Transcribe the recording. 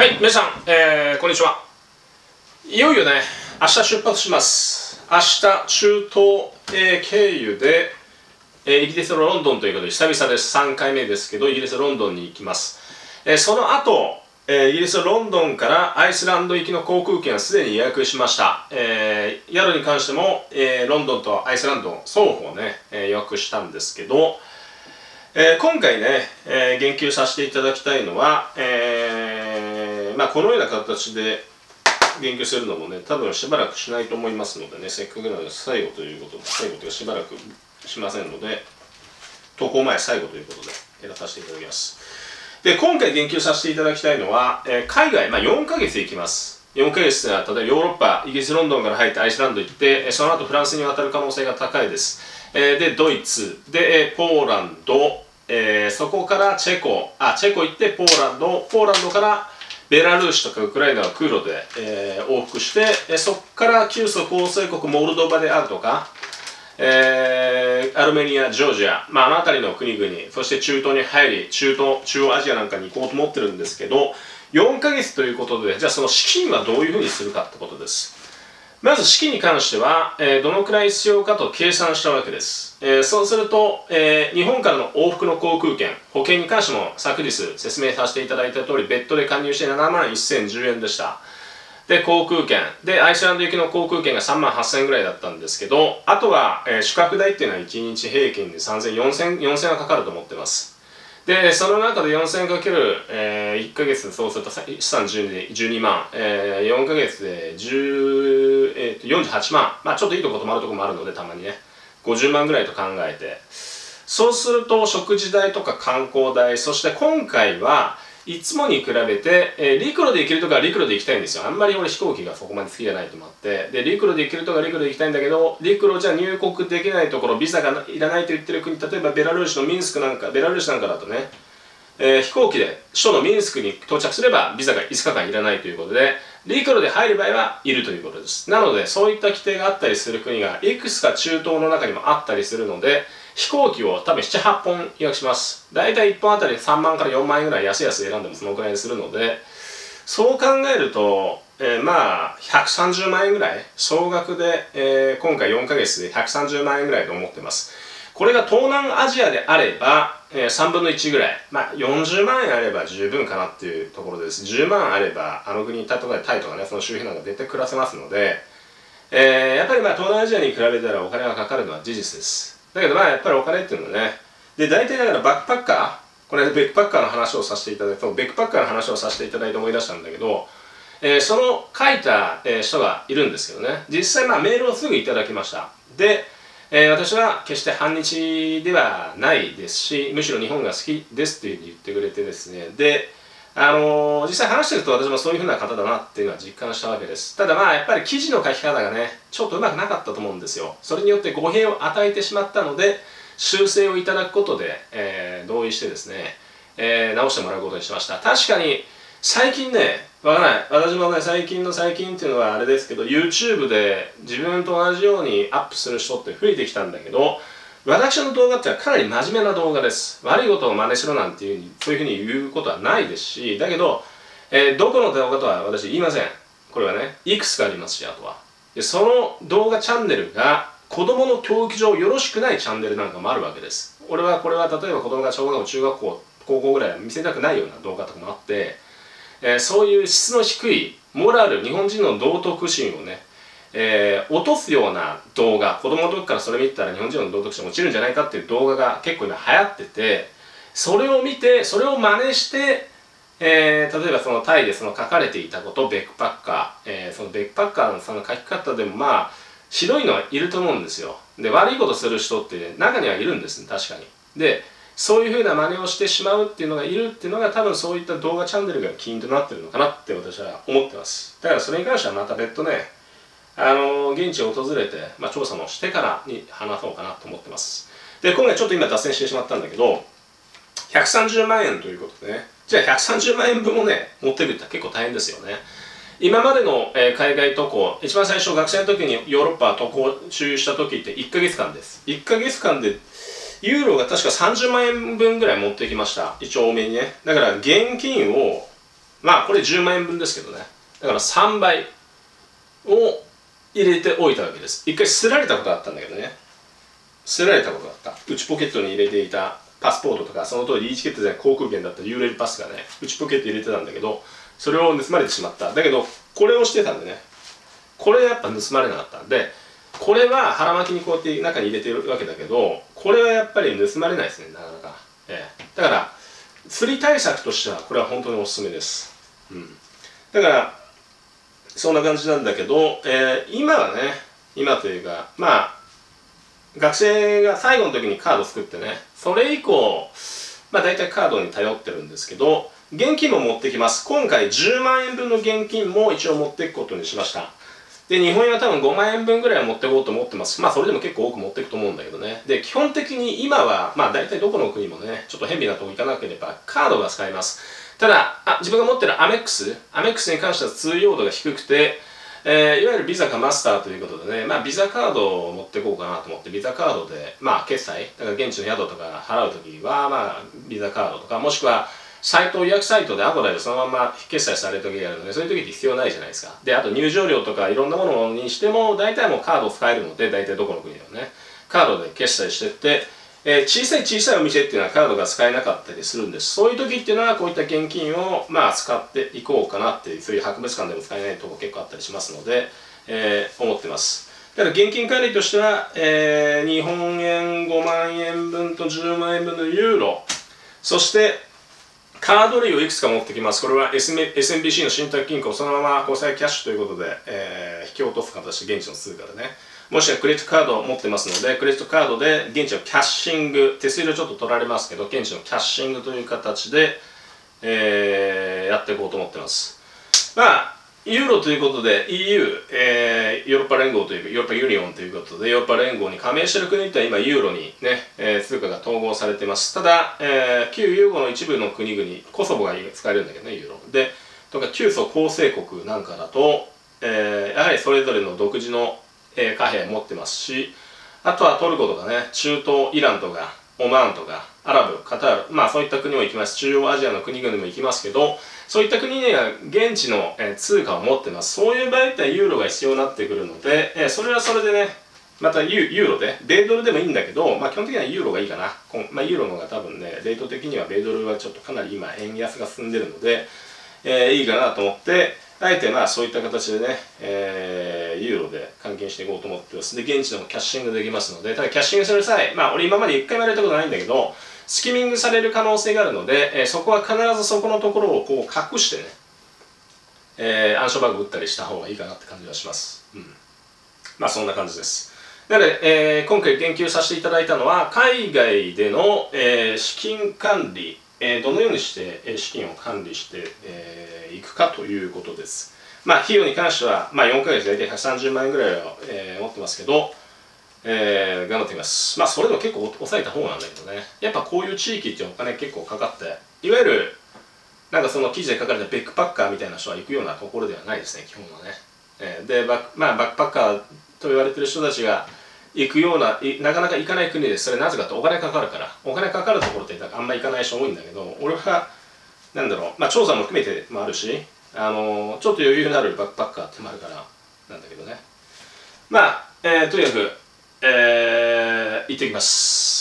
はい皆さん、えー、こんにちは。いよいよね明日出発します。明日中東、えー、経由で、えー、イギリスのロンドンということで久々です。3回目ですけどイギリスロンドンに行きます、えー、その後えー、イギリスロンドンからアイスランド行きの航空券はすでに予約しました、えー、宿に関しても、えー、ロンドンとアイスランド双方ね、えー、予約したんですけど、えー、今回ね、えー、言及させていただきたいのは、えーまあ、このような形で言及するのもね多分しばらくしないと思いますのでねせっかくなので最後ということで最後というかしばらくしませんので投稿前最後ということでやらさせていただきます。で今回言及させていただきたいのは、えー、海外、まあ、4ヶ月行きます。4ヶ月は例えばヨーロッパイギリスロンドンから入ってアイスランド行ってその後フランスに渡る可能性が高いです。えー、でドイツ。で、ポーランド、えー、そこからチェコ。あチェコ行ってポーランド。ポーランドからベラルーシとかウクライナは空路で、えー、往復して、えー、そこから旧祖構成国モルドバであるとか、えー、アルメニア、ジョージア、まあ、あの辺りの国々そして中東に入り中東、中央アジアなんかに行こうと思ってるんですけど4ヶ月ということでじゃあその資金はどういうふうにするかってことです。まず式に関しては、え、どのくらい必要かと計算したわけです。え、そうすると、え、日本からの往復の航空券、保険に関しても昨日説明させていただいた通り、別途で加入して7万1010円でした。で、航空券。で、アイスランド行きの航空券が3万8000円ぐらいだったんですけど、あとは、え宿泊代っていうのは1日平均で3000、4000、4000はかかると思ってます。でその中で4000かける、えー、1か月そうすると資産12万、えー、4か月で10、えー、と48万。まあちょっといいとこ止まるとこもあるのでたまにね。50万ぐらいと考えて。そうすると食事代とか観光代そして今回はいつもに比べて、えー、陸路で行けるとこは陸路で行きたいんですよ。あんまり俺飛行機がそこまで好きじゃないと思って。で、陸路で行けるとこは陸路で行きたいんだけど、陸路じゃ入国できないところ、ビザがいらないと言ってる国、例えばベラルーシのミンスクなんか、ベラルーシなんかだとね、えー、飛行機で首都のミンスクに到着すればビザが5日間いらないということで、陸路で入る場合はいるということです。なので、そういった規定があったりする国がいくつか中東の中にもあったりするので、飛行機を多分7、8本予約します。だいたい1本あたり3万から4万円ぐらい安々選んでもそのくらいにするので、そう考えると、えー、まあ、130万円ぐらい、総額で、えー、今回4ヶ月で130万円ぐらいと思ってます。これが東南アジアであれば、えー、3分の1ぐらい、まあ、40万円あれば十分かなっていうところです。10万あれば、あの国に行ったところでタイとかね、その周辺なんか絶対暮らせますので、えー、やっぱりまあ東南アジアに比べたらお金がかかるのは事実です。だけどまあやっぱりお金っていうのはねで大体だからバックパッカーこれベックパッカーの話をさせていただいてベックパッカーの話をさせていただいて思い出したんだけど、えー、その書いた、えー、人がいるんですけどね。実際まあメールをすぐいただきました。で、えー、私は決して反日ではないですしむしろ日本が好きですというふうに言ってくれてですね。であのー、実際話してると私もそういうふうな方だなっていうのは実感したわけです。ただまあやっぱり記事の書き方がねちょっとうまくなかったと思うんですよ。それによって語弊を与えてしまったので修正をいただくことで、えー、同意してですね、えー、直してもらうことにしました。確かに最近ねわからない。私もね最近の最近っていうのはあれですけど YouTube で自分と同じようにアップする人って増えてきたんだけど私の動画ってはかなり真面目な動画です。悪いことを真似しろなんていうふうに、そういうふうに言うことはないですし、だけど、えー、どこの動画とは私言いません。これはね、いくつかありますし、あとは。でその動画チャンネルが子供の教育上よろしくないチャンネルなんかもあるわけです。俺はこれは例えば子供が小学校、中学校、高校ぐらいは見せたくないような動画とかもあって、えー、そういう質の低いモラル、日本人の道徳心をね、えー、落とすような動画子供の時からそれ見たら日本人の道徳心落ちるんじゃないかっていう動画が結構今流行っててそれを見てそれを真似して、えー、例えばそのタイでその書かれていたことベックパッカー、えー、そのベックパッカーのその書き方でもまあ白いのはいると思うんですよ。で悪いことする人って、ね、中にはいるんです確かに。でそういうふうな真似をしてしまうっていうのがいるっていうのが多分そういった動画チャンネルがキーンとなってるのかなって私は思ってます。だからそれに関してはまた別途ねあの現地を訪れて、まあ、調査もしてからに話そうかなと思ってます。で今回ちょっと今脱線してしまったんだけど130万円ということでね。じゃあ130万円分をね持ってくって結構大変ですよね。今までの、え、海外渡航一番最初学生の時にヨーロッパ渡航中した時って1ヶ月間です。1ヶ月間でユーロが確か30万円分ぐらい持ってきました。一応多めにね。だから現金をまあこれ10万円分ですけどね。だから3倍を入れておいたわけです。一回捨てられたことあったんだけどね。捨てられたことがあった。内ポケットに入れていたパスポートとかその当時リーチケットで航空券だったユーレルパスがね内ポケット入れてたんだけどそれを盗まれてしまった。だけどこれをしてたんでね。これやっぱ盗まれなかったんでこれは腹巻きにこうやって中に入れてるわけだけどこれはやっぱり盗まれないですねなかなか、ええ、だから釣り対策としてはこれは本当におすすめです、うん、だからそんな感じなんだけど、えー、今はね今というかまあ学生が最後の時にカード作ってねそれ以降まあ大体カードに頼ってるんですけど現金も持ってきます。今回10万円分の現金も一応持っていくことにしました。で日本円は多分5万円分ぐらい持っていこうと思ってます。まあそれでも結構多く持っていくと思うんだけどね。で基本的に今はまあ大体どこの国もねちょっと変微なとこ行かなければカードが使えます。ただあ自分が持ってるアメックスアメックスに関しては通用度が低くてえー、いわゆるビザかマスターということでね、まあ、ビザカードを持っていこうかなと思って、ビザカードで、まあ、決済、だから現地の宿とか払うときは、まあ、ビザカードとか、もしくは、サイト、予約サイトでアコダでそのまま決済される時があるので、そういう時って必要ないじゃないですか。で、あと入場料とかいろんなものにしても、大体もうカードを使えるので、大体どこの国でもね、カードで決済してって、えー、小さい小さいお店っていうのはカードが使えなかったりするんです。そういう時っていうのはこういった現金をまあ使っていこうかなっていう、そういう博物館でも使えないとこ結構あったりしますので、えー、思ってますた。だ現金管理としては、えー、日本円5万円分と10万円分のユーロ、そしてカード類をいくつか持ってきます。これは SMBC の信託金庫、そのまま交際キャッシュということで、えー、引き落とす形で現地の通貨でね。もしくはクレジットカードを持ってますので、クレジットカードで現地のキャッシング、手数料ちょっと取られますけど、現地のキャッシングという形で、えー、やっていこうと思ってます。まあ、ユーロということで EU、えー、ヨーロッパ連合というヨーロッパユニオンということでヨーロッパ連合に加盟している国って今ユーロにね、えー、通貨が統合されていますただ、えー、旧ユーゴの一部の国々コソボが使えるんだけどねユーロでとか旧祖構成国なんかだと、えー、やはりそれぞれの独自の、えー、貨幣持ってますしあとはトルコとかね中東イランとかオマーンとかアラブカタールまあそういった国も行きます中央アジアの国々も行きますけどそういった国には現地のえ通貨を持ってます。そういう場合ってユーロが必要になってくるのでえ、それはそれでね、またユーロで、米ドルでもいいんだけど、まあ基本的にはユーロがいいかな。まあユーロの方が多分ね、レート的には米ドルはちょっとかなり今円安が進んでるので、えー、いいかなと思って、あえてまあそういった形でね、えー、ユーロで換金していこうと思ってます。で、現地でもキャッシングできますので、ただキャッシングする際、まあ俺今まで一回もやれたことないんだけど、スキミングされる可能性があるので、えー、そこは必ずそこのところをこう隠してね、えー、暗証番号打ったりした方がいいかなって感じがします。うん。まあそんな感じです。なので、えー、今回言及させていただいたのは、海外での、えー、資金管理、え、どのようにして、資金を管理してい、えー、くかということです。まあ費用に関しては、まあ4ヶ月で大体130万円ぐらいを、えー、持ってますけど、えー、頑張ってみます。まあ、それでも結構抑えた方なんだけどね。やっぱこういう地域ってお金結構かかって、いわゆる、なんかその記事で書かれたベックパッカーみたいな人は行くようなところではないですね、基本はね。えー、で、まあ、バックパッカーと言われてる人たちが行くような、なかなか行かない国です。それなぜかってお金かかるから。お金かかるところってあんま行かない人多いんだけど、俺は、なんだろう、まあ、調査も含めてもあるし、あの、ちょっと余裕のあるバックパッカーってもあるから、なんだけどね。まあ、えー、とにかく、えー、行ってきます。